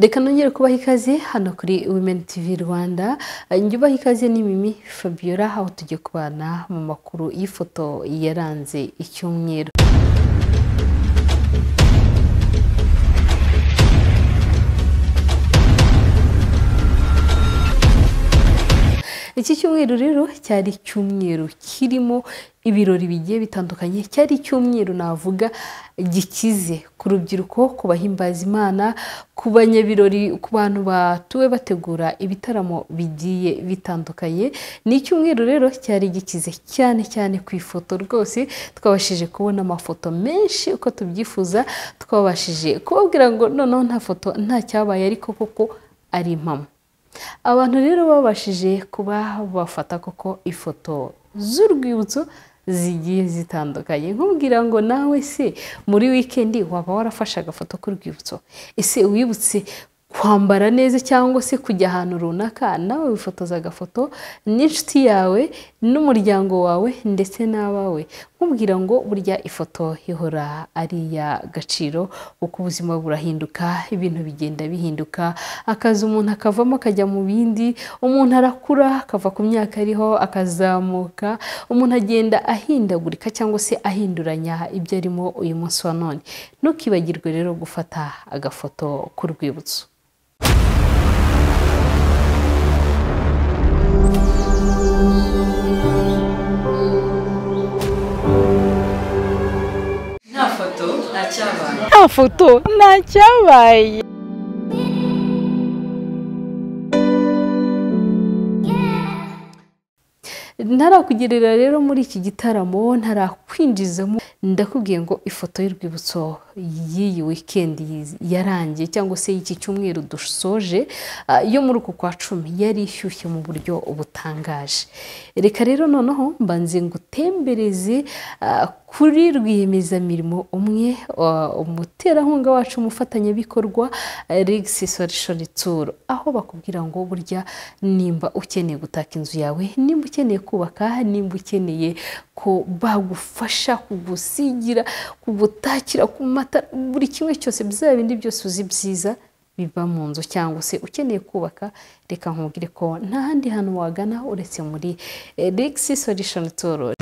reka nongere kubaha ikaze hano kuri women tv rwanda. Njye ubaha ikaze ni mimi fabiola aho tugiye kubana mu makuru y'ifoto yaranze icyumweru. Iki cyumweru rero cyari icyumweru kirimo ibirori bigiye bitandukanye cyari icyumweru navuga gikize ku rubyiruko ku bahimbaza imana ku banyabirori ku bantu batuwe bategura ibitaramo bigiye bitandukanye. Ni icyumweru rero cyari gikize cyane cyane ku ifoto rwose. Twabashije kubona amafoto menshi uko tubyifuza twabashije kubabwira ngo noneho nta foto nta cyabaye ariko koko ari impamo. Abantu rero babashije kuba bafata koko ifoto z'urwibutso zigiye zitandukanye. Nkubwira ngo nawe se muri wikendi waba warafashe agafoto k'urwibutso. Ese wibutse kwambara neza cyangwa se kujya ahantu runaka nawe wifotoza agafoto n'inshuti yawe n'umuryango wawe ndetse n'abawe. Nkubwira ngo burya ifoto ihora ari iya gaciro kuko ubuzima burahinduka ibintu bigenda bihinduka. Akazi umuntu akavamo akajya mu bindi umuntu arakura akava ku myaka ariho akazamuka. Umuntu agenda ahindagurika cyangwa se ahinduranya ibyo arimo uyu munsi wa none. Ntukibagirwe rero gufata agafoto k'urwibutso. Cyabaye nta foto nta cyabaye ntarakugerera rero muri iki gitaramo ntarakwinjizamo ndakubwiye ngo ifoto y'urwibutso. Y'iyi wikendi yarangiye cyangwa se y'iki cyumweru dusoje yo muri uku kwa cumi yari ishyushye mu buryo butangaje. Reka rero noneho mbanze ngutembereze kuri rwiyemezamirimo umwe umuterankunga wacu umufatanyabikorwa rigisi sorishoni turu aho bakubwira ngo burya nimba ukeneye gutaka inzu yawe nimba ukeneye kubaka nimba ukeneye ko bagufasha kugusigira kugutakira ku matara buri kimwe cyose bya bindi byose uzi byiza biba mu nzu cyangwa se ukeneye kubaka reka nkubwire ko nta handi hantu wagana uretse muri rigisi sorishoni turu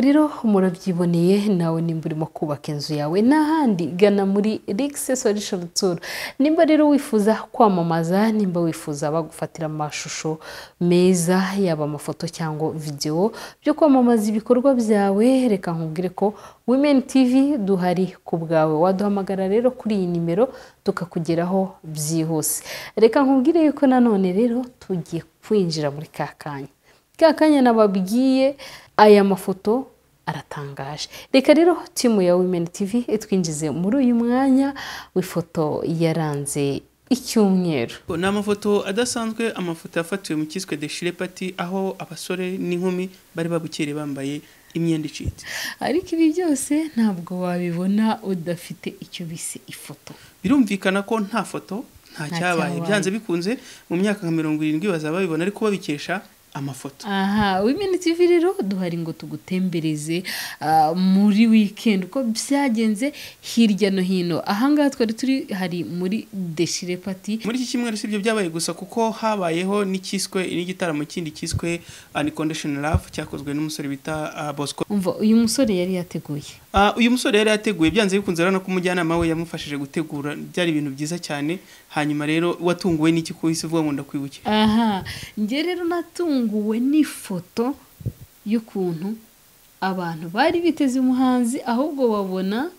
ngira ngo rero murabyiboneye nawe nimba urimo kubaka inzu yawe. N'ahandi gana muri rigise solution tour. Nimba rero wifuza kwamamaza nimba wifuza bagufatira amashusho meza yaba amafoto cyangwa videwo byo kwamamaza ibikorwa byawe reka nkubwire ko women tv duhari ku bwawe. Waduhamagara rero kuri iyi nimero tukakugeraho byihuse. Reka nkubwire yuko nanone rero tugiye kwinjira muri ka kanya. Ka kanya nababwiye aya mafoto aratangaje. Reka rero timu ya women tv itwinjize muri uyu mwanya w'ifoto yaranze icyumweru. Ni amafoto adasanzwe amafoto yafatiwe mu cyiswe deshire pati aho abasore n'inkumi bari babukereye bambaye imyenda icitse. Ariko ibi byose ntabwo wabibona udafite icyo bise ifoto. Birumvikana ko nta foto nta cyabaye. byanze bikunze mu myaka nka mirongo irindwi bazaba babibona ariko babikesha amafoto. Aha women tv rero duhari ngo tugutembereze ah, muri weekend uko byagenze hirya no hino. Ahangaha twari turi hari muri deshire pati muri iki cyumweru si ibyo byabaye gusa kuko habayeho n'icyiswe n'igitaramo kindi cyiswe unconditional love cyakozwe n'umusore bita ah, bosco. Umva uyu musore yari yateguye. Ah, uyu musore yari yateguye byanze bikunze urabona ko umujyanama we yamufashije gutegura byari ibintu byiza cyane hanyuma rero watunguwe n'iki ko uhise uvuga ngo ndakwibukira aha njye rero natunguwe n'ifoto y'ukuntu abantu bari biteze umuhanzi ahubwo babona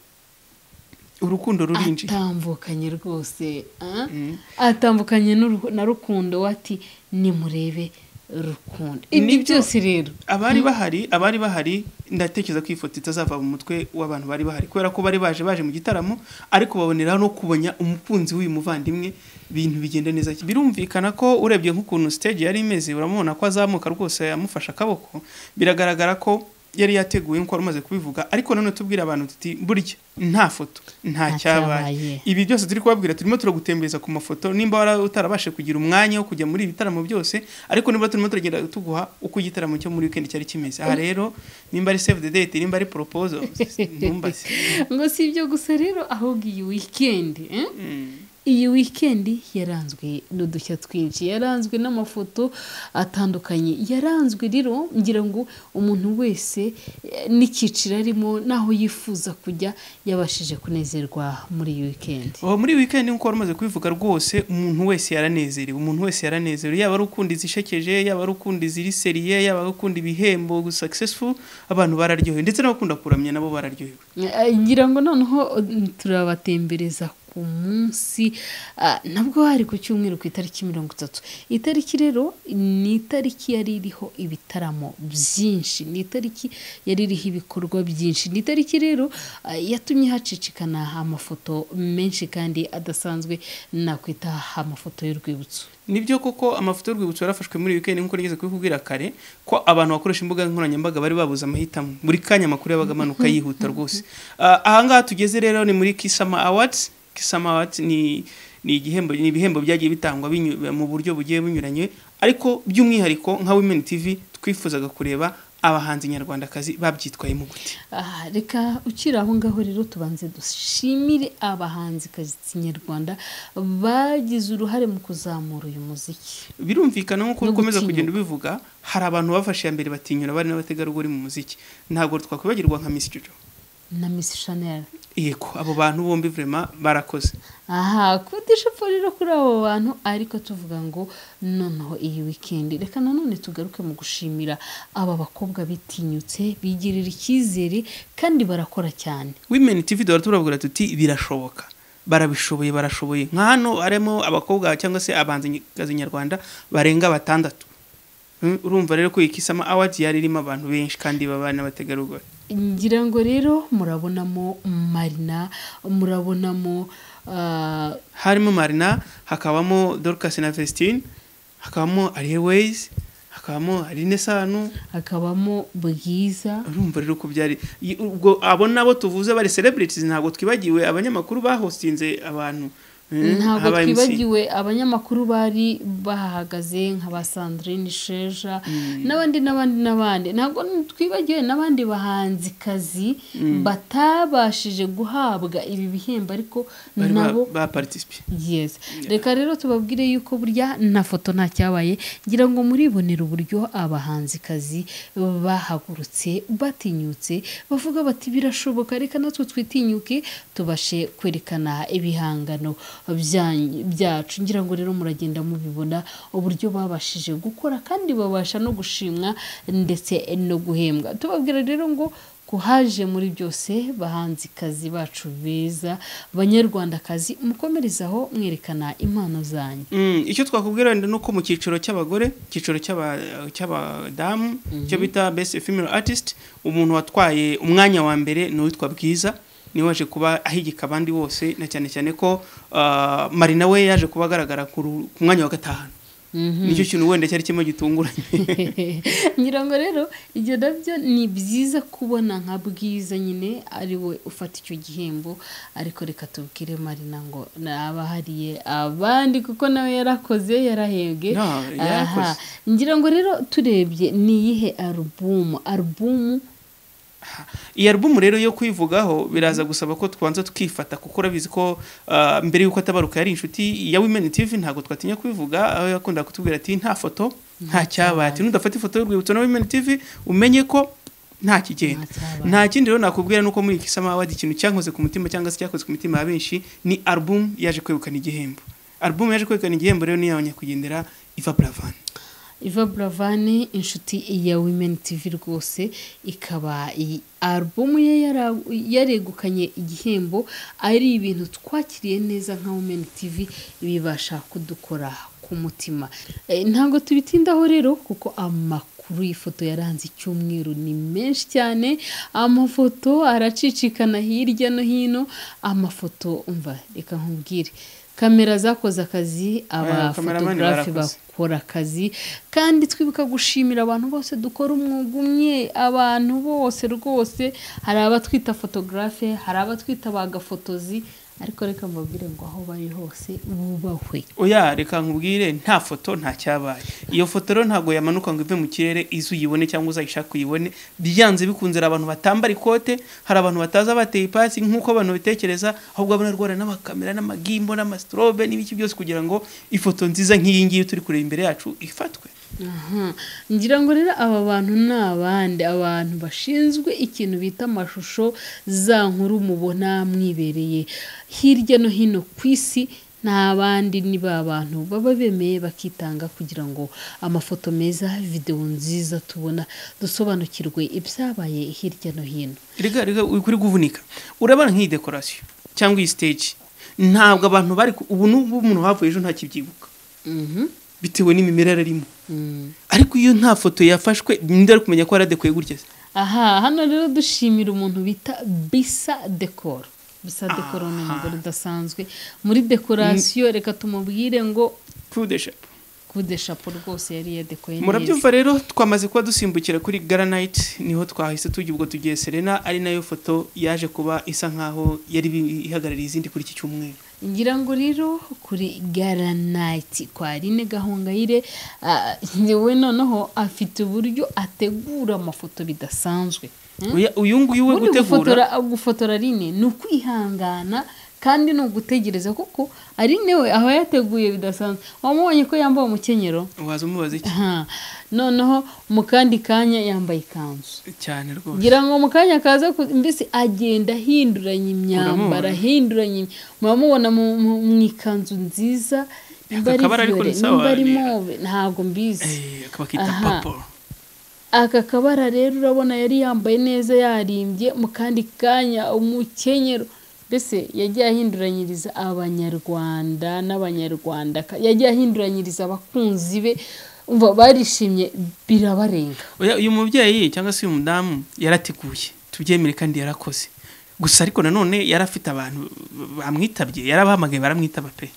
urukundo rurinjiye atambukanye rwose ah? Mm. atambukanye na rukundo wati nimurebe rukundo ibyo byose rero abari bahari abari bahari ndatekereza ko iyi foto itazava mu mutwe w'abantu bari bahari kubera ko bari baje baje mu gitaramo ariko baboneraho no kubanya umukunzi w'uyu muvandimwe ibintu bigenda neza. Birumvikana ko urebye nk'ukuntu stage yari imeze uramubona ko azamuka rwose yamufashe akaboko. Biragaragara ko yari yateguye nk'uko wari umaze kubivuga. Ariko nanone tubwira abantu tuti burya. Nta foto nta cyabaye. ibi byose turi kubabwira turimo turagutembereza ku mafoto. Nimba utarabashe kugira umwanya wo kujya muri ibi bitaramo byose ariko nimba turimo turagenda tuguha uko igitaramo cyo muri weekend cyari kimeze. Aha rero nimba ari save the date nimba ari proposal ntumbaze ngo si ibyo gusa rero ahubwo iyi weekend eh? Mm. iyi weekend yaranzwe n'udushya twinshi. Yaranzwe n'amafoto atandukanye. Yaranzwe rero ngira ngo umuntu wese eh, n'icyiciro arimo n'aho yifuza kujya yabashije kunezerwa muri iyi weekend. Oh, muri weekend nk'uko wari umaze kubivuga rwose umuntu wese yaranezerewe. Umuntu wese yaranezerewe. Yaba ari ukunda izishekeje yaba ari ukunda iziri seriye yaba ari ukunda ibihembo successful abantu bararyohewe. Ndetse n'abakunda kuramya nabo bararyohewe. Eh, ngira ngo noneho mm, turabatembereza ku munsi ah, nabwo hari ku cyumweru ku itariki mirongo itatu. Itariki rero ni itariki yari iriho ibitaramo byinshi ni itariki yari iriho ibikorwa byinshi. Ni itariki rero ah, yatumye hacicikana amafoto menshi kandi adasanzwe nakwita amafoto y'urwibutso. Nibyo koko amafoto y'urwibutso yarafashwe muri weekend nk'uko nigeze kubikubwira kare ko abantu bakoresha imbuga nkoranyambaga bari babuze amahitamo. Buri kanya amakuru yabaga amanuka yihuta rwose. Ah, ahangaha tugeze rero ni muri kisama awards. Kisama awards ni ni igihembo ni ibihembo byagiye bitangwa mu buryo bugiye bunyuranye ariko by'umwihariko nka women tv twifuzaga kureba abahanzi nyarwandakazi babyitwayemo gute Ah, reka ukiri aho ngaho rero tubanze dushimire abahanzikazi nyarwanda bagize uruhare mu kuzamura uyu muziki. Birumvikana nk'uko ukomeza kugenda ubivuga hari abantu bafashe iya mbere batinyura bari n'abategarugori mu muziki. Ntabwo twakwibagirwa nka Miss Jojo. Na Miss Chanel. Yego abo bantu bombi vraiment barakoze. Aha kudishapo rero kuri abo bantu ariko tuvuga ngo noneho iyi wikendi reka nanone tugaruke mu gushimira aba bakobwa bitinyutse bigirira icyizere kandi barakora cyane. Women tv duhora turabwira tuti birashoboka. Barabishoboye barashoboye. Nka hano harimo abakobwa cyangwa se abahanzikazi nyarwanda barenga batandatu. Mm, urumva rero ko iyi kisama awards yari irimo abantu benshi kandi baba n'abategarugori. Ngira ngo rero murabonamo marina murabonamo ah, harimo marina hakabamo dorcas na vestine hakabamo airways hakabamo aline sano. hakabamo bwiza. Urumva rero ko byari. Ubwo abo nabo tuvuze bari celebrities ntabwo twibagiwe. Abanyamakuru bahostinze abantu. Ntabwo aba MC. twibagiwe abanyamakuru bari bahahagaze nka ba sandrine sheja n'abandi n'abandi n'abandi. Ntabwo twibagiwe n'abandi bahanzikazi batabashije guhabwa ibi bihembo ariko nabo ba participe. Yes. Reka rero tubabwire yuko burya nta foto nta cyabaye. Ngira ngo muribonera uburyo abahanzikazi bahagurutse batinyutse bavuga bati birashoboka reka natwe twitinyuke tubashe kwerekana ibihangano. Byacu ngira ngo rero muragenda mubibona uburyo babashije gukora kandi babasha no gushimwa ndetse no guhembwa. Tubabwira rero ngo kuhaje muri byose bahanzikazi bacu beza banyarwandakazi mukomereze aho mwerekana impano zanyu. Mm, icyo twakubwira ni uko mu cyiciro cy'abagore icyiciro cy'aba- cy'abadamu icyo bita best female artist umuntu watwaye umwanya wa mbere ni uwitwa bwiza. Ni we waje kuba ahigika abandi bose na cyane cyane ko ah, marina we yaje kuba agaragara ku mwanya wa gatanu. Nicyo kintu wenda cyari kimwe gitunguranye. Ngira ngo rero ibyo na byo ni byiza kubona nka bwiza nyine ari we ufata icyo gihembo ariko reka tubwire marina ngo nabahariye abandi kuko nawe yarakoze yarahembwe. Ngira ngo rero turebye ni iyihe alubumu alubumu iyi alubumu rero yo kwivugaho biraza gusaba ko twanza tukifata kuko urabizi ko ah, mbere y'uko atabaruka yari inshuti ya women tv ntabwo twatinya kubivuga aho yakundaga kutubwira ati nta foto nta cyabaye ati nudafata ifoto y'urwibutso na women tv umenye ko nta kigenda. Nta cyabaye. kindi rero nakubwira nuko muri kisama wadi ikintu cyankoze ku mutima cyangwa se cyakoze ku mitima ya benshi ni alubumu yaje kwegukana igihembo. Alubumu yaje kwegukana igihembo rero niyo abanyakugendera iva buravan Iva Buravani inshuti ya Women TV rwose ikaba iyi alubumu ye yaregukanye igihembo ari ibintu twakiriye neza nka Women TV bibasha kudukora ku mutima. Eh, ntabwo tubitindaho rero kuko amakuru y'ifoto yaranze icyumweru ni menshi cyane amafoto aracicikana hirya no hino amafoto umva reka nkubwire. Kamera zakoze akazi abafotogarafe barakoze. bakora akazi kandi twibuka gushimira abantu bose dukora umwuga umwe abantu bose rwose hari abatwita fotogarafe hari abatwita bagafotozi ariko reka mbabwire ngo aho bari hose bubahwe. Oya reka nkubwire nta foto nta cyabaye. Iyo foto rero ntabwo yamanuka ngo ive mu kirere ize uyibone cyangwa uzayishaka uyibone. Byanze bikunze hari abantu batambara ikote hari abantu bataza bateye ipasi nk'uko abantu bitekereza ahubwo banarwara n'amakamera n'amagimbo n'amastrobe n'ibiki byose kugira ngo ifoto nziza nk'iyi ngiyi turi kureba imbere yacu ifatwe. Ngira ngo rero aba bantu ni abandi abantu bashinzwe ikintu bita amashusho za nkuru mubona mwibereye. Hirya no hino ku isi nta bandi ni ba bantu baba bemeye bakitanga kugira ngo amafoto meza videwo nziza tubona dusobanukirwe ibyabaye hirya no hino. Rega rega uri kuri guvunika. Urabona nk'iyi dekorasiyo cyangwa iyi stage. Ntabwo abantu bari ubu n'ubu umuntu wavuye ejo ntakibyibuka Mhm. Bitewe n'imimerere arimo. Mm. ariko iyo nta foto yafashwe ninde ari kumenya ko yaradekuye gutya? Se aha hano rero dushimira umuntu bita bisa dekoro bisa dekoro ni umugore udasanzwe. Muri dekorasiyo reka tumubwire ngo coup de chapeau. kude shapo rwose yari yadekoye neza. Murabyumva rero twamaze kuba dusimbukira kuri garanayiti ni ho twahise tujya ubwo tugiye serena ari na yo foto yaje kuba isa nkaho yari ihagarariye izindi kuri iki cyumweru. Ngira ngo rero kuri garanayiti kwa rine gahongayire ah, we noneho afite uburyo ategura amafoto bidasanzwe Hmm? Uyu nguyu we gutegura gufotora rine ni ukwihangana kandi ni ugutegereza kuko arine we aho yateguye bidasanzwe. Wamubonye ko yambaye umukenyero? Waza umubaza iki? Noneho mu kandi kanya yambaye ikanzu. Cyane rwose. Ngira ngo mu kanya kaza mbese agenda ahinduranya imyambaro ahinduranya muramubona mu- ikanzu nziza nimba ari ari move ntabwo mbizi. Eh, aka kabara rero urabona yari yambaye neza yarimbye mu kandi kanya umukenyero. Mbese yagiye ahinduranyiriza abanyarwanda n'abanyarwanda yagiye ahinduranyiriza abakunzi be umva barishimye birabarenga. Oya, uyu mubyeyi cyangwa se uyu mudamu yarateguye tubyemere kandi yarakoze. Gusa ariko nanone yari afite abantu bamwitabye yarabahamagaye baramwitaba pe.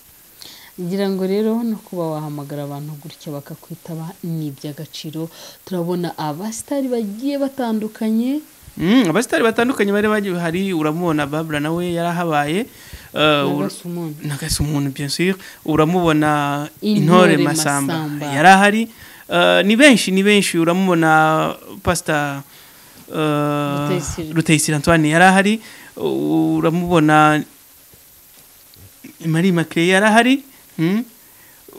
Ngira ngo rero no kuba wahamagara abantu gutya bakakwitaba ni iby'agaciro. Turabona abasitari bagiye batandukanye. Abasitari batandukanye bari hari uramubona babura nawe yarahabaye uh. Nagasumuni bien sûr. Uramubona Intore masamba. yari ahari Uh, ni benshi ni benshi. Uramubona pastor uh, Rutayisire. antoine. Yari ahari uramubona marie macre yari ahari hmm?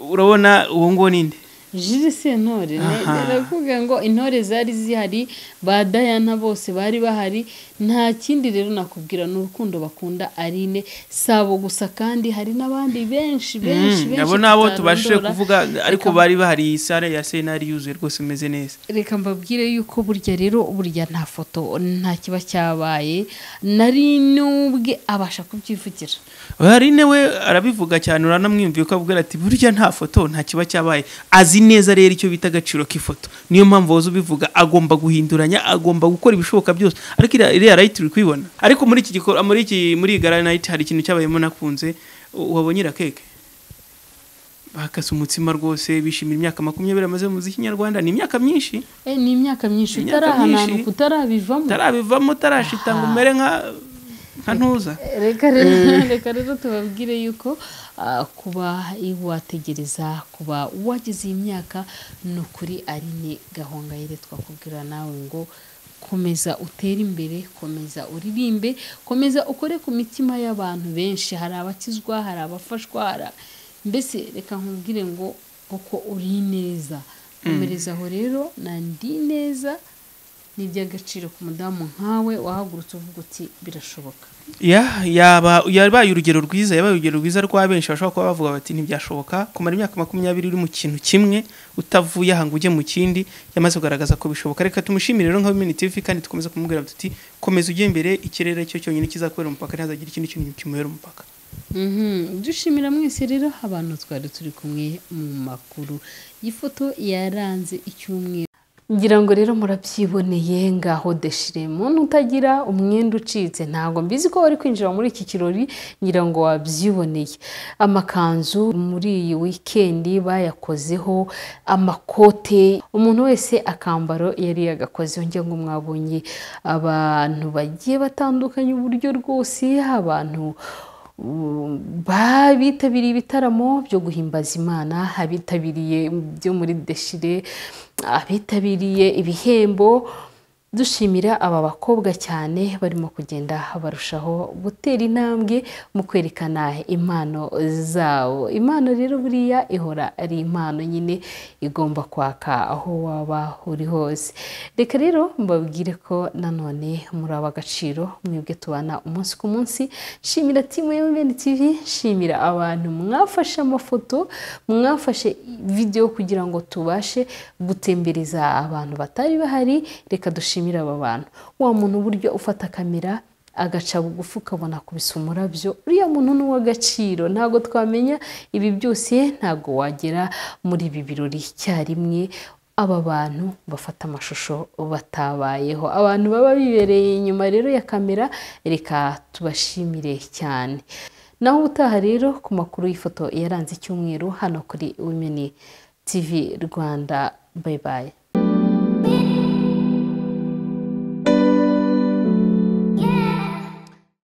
urabona uwo nguwo ninde. Jules Sentore Aha. ndavuga ngo intore zari zihari ba Diana bose bari bahari nta kindi rero nakubwira ni urukundo bakunda Aline sabo gusa kandi hari n'abandi benshi benshi benshi abo nabo tubashije kuvuga ariko bari bahari sare ya senari yuzuye rwose imeze neza. Reka mbabwire yuko burya rero burya nta foto nta kiba cyabaye nari n'ubwe abasha kubyivugira. Harine we arabivuga cyane uranamwiyumviye ko avuga ati burya nta foto nta kiba cyabaye. Azi neza rero icyo bita agaciro k'ifoto. Niyo mpamvu woza ubivuga agomba guhinduranya agomba gukora ibishoboka byose. Ariko iriya rayiti uri kuyibona ariko muri iki gikora muri iki muri iyi gara nayiti hari ikintu cyabayemo nakunze. Wabonye iriya keke? Bakase umutsima rwose bishimira imyaka makumyabiri amaze mu muziki nyarwanda. Ni imyaka myinshi. Eh, ni imyaka myinshi. Utarahanana utarabivamo. Utarabivamo utarashita ngo umere nka nka ntuza. Reka rero reka rero tubabwire yuko ah, kuba wategereza kuba wagize iyi myaka ni ukuri ari ni gahongayire twakubwira nawe ngo komeza utere imbere komeza uririmbe komeza ukore ku mitima y'abantu benshi. Hari abakizwa hari abafashwa mbese reka nkubwire ngo uko uri neza. Komereza aho rero na ndi neza ni iby'agaciro ku mudamu nkawe wahagurutse uvuga uti birashoboka. Ya yaba yabaye urugero rwiza yabaye urugero rwiza rwa benshi bashobora kuba bavuga bati ntibyashoboka. Kumara imyaka makumyabiri uri mu kintu kimwe utavuye aha ngo ujye mu kindi yamaze kugaragaza ko bishoboka. Reka tumushimire rero nka Women TV kandi dukomeze kumubwira tuti komeza ujye imbere ikirere cyo cyonyine kizakubera umupaka ntihazagire ikindi kintu kimubera umupaka. Mhm. dushimira mwese rero abantu twari turi kumwe mu makuru. Y'ifoto yaranze icyumweru. Ngira ngo rero murabyiboneye ngaho deshire muntu utagira umwenda ucitse ntabwo mbizi ko wari kwinjira muri iki kirori ngira ngo wabyiboneye. Amakanzu muri iyi wikendi bayakozeho amakote umuntu wese akambaro yari yagakozeho ngira ngo mwabonye abantu bagiye batandukanye uburyo rwose abantu bitabiriye ibitaramo byo guhimbaza imana abitabiriye byo muri deshire abitabiriye ibihembo dushimira aba bakobwa cyane barimo kugenda barushaho gutera intambwe mu kwerekana impano zabo. Impano rero buriya ihora ari impano nyine igomba kwaka aho waba uri hose. Reka rero mbabwire ko nanone muri aba agaciro mwebwe tubana umunsi ku munsi. Shimira timu ya mbeni tv shimira abantu. Mwafashe amafoto mwafashe videwo kugira ngo tubashe gutembereza abantu batari bahari. Reka dushimire aba bantu. Wa muntu uburyo ufata kamera agaca bugufi ukabona kubisa umurabyo. Uriya muntu ni uw'agaciro. Ntabwo twamenya ibi byose ntabwo wagera muri ibi birori. Icyarimwe aba bantu bafata amashusho batabayeho. Abantu baba bibereye inyuma rero ya kamera reka tubashimire cyane. Naho ubutaha rero ku makuru y'ifoto yaranze icyumweru hano kuri wimeni tv rwanda. Bayibaye